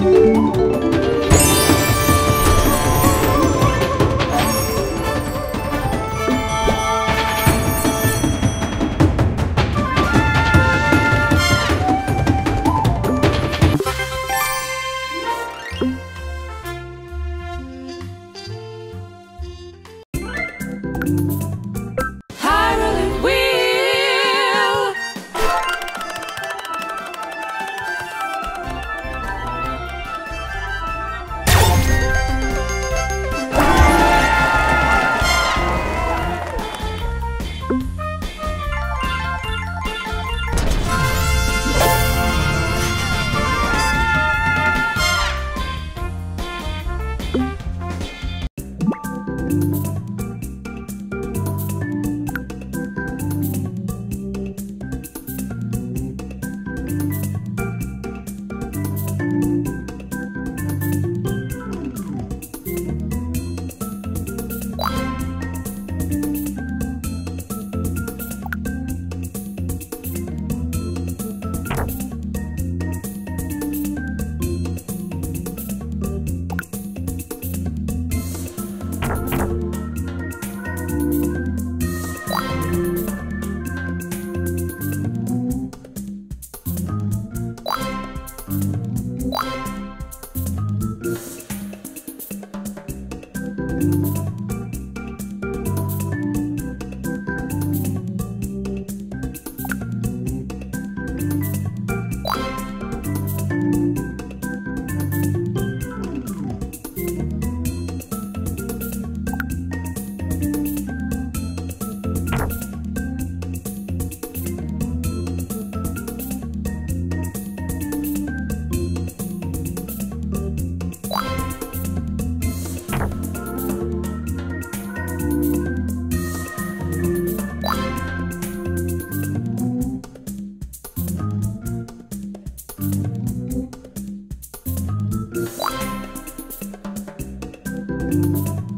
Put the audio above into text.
Hyrule Música